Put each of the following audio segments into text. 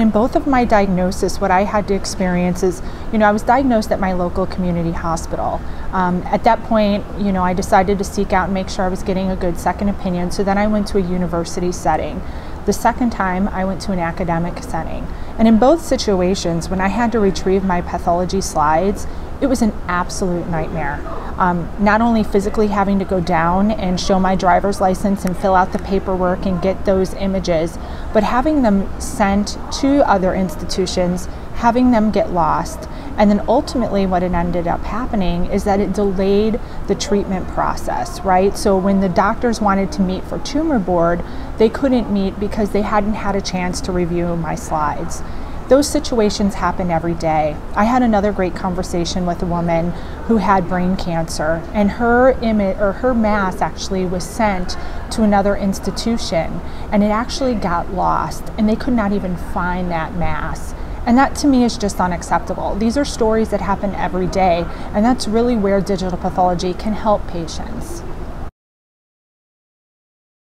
In both of my diagnosis, what I had to experience is, you know, I was diagnosed at my local community hospital. Um, at that point, you know, I decided to seek out and make sure I was getting a good second opinion. So then I went to a university setting. The second time, I went to an academic setting. And in both situations, when I had to retrieve my pathology slides, it was an absolute nightmare. Um, not only physically having to go down and show my driver's license and fill out the paperwork and get those images, but having them sent to other institutions, having them get lost. And then ultimately, what it ended up happening is that it delayed the treatment process, right? So when the doctors wanted to meet for tumor board, they couldn't meet because they hadn't had a chance to review my slides those situations happen every day. I had another great conversation with a woman who had brain cancer, and her image or her mass actually was sent to another institution, and it actually got lost, and they could not even find that mass. And that to me is just unacceptable. These are stories that happen every day, and that's really where digital pathology can help patients.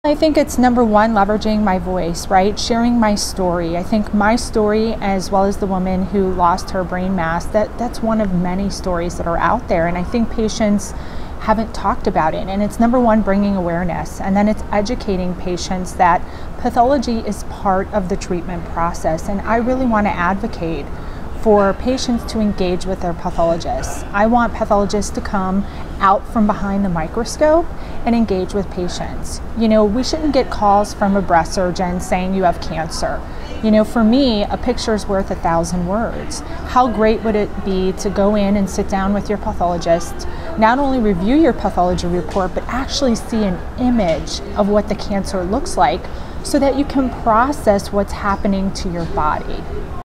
I think it's number one, leveraging my voice, right? Sharing my story. I think my story, as well as the woman who lost her brain mass, that, that's one of many stories that are out there. And I think patients haven't talked about it. And it's number one, bringing awareness. And then it's educating patients that pathology is part of the treatment process. And I really want to advocate for patients to engage with their pathologists. I want pathologists to come out from behind the microscope and engage with patients. You know, we shouldn't get calls from a breast surgeon saying you have cancer. You know, for me, a picture is worth a thousand words. How great would it be to go in and sit down with your pathologist, not only review your pathology report, but actually see an image of what the cancer looks like so that you can process what's happening to your body.